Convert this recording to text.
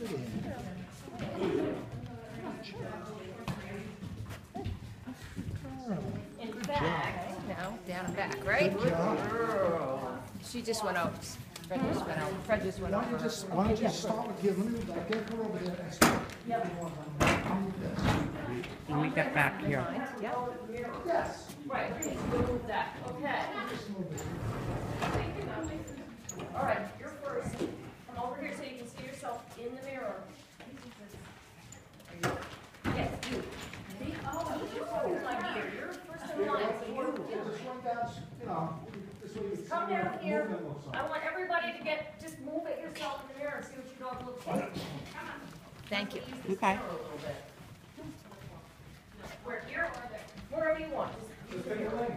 In fact, No, down and back, right? She just went out, Fred just went out, Fred just went Why don't you over. just, why don't you start with, here, let me, get her over there and start. Let me get back here. Yeah. Yes. right, we'll move that, okay. All right, you're first. Come over here so you can see yourself in the mirror. Yes, you. See, oh, you, my dear, you're first in line, so you. Just run down, you know, this way you see Come down the here. movement looks like. I want everybody to get, just move it yourself in the mirror and see what your dog looks like. Thank you. Okay. A little bit. Where, here or there? Wherever you want. Just use the mirror. Okay.